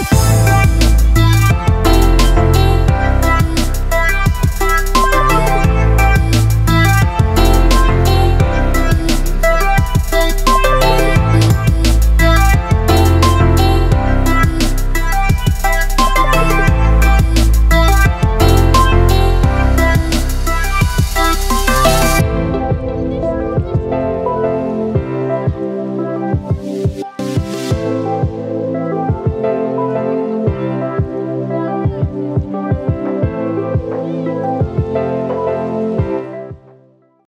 Oh!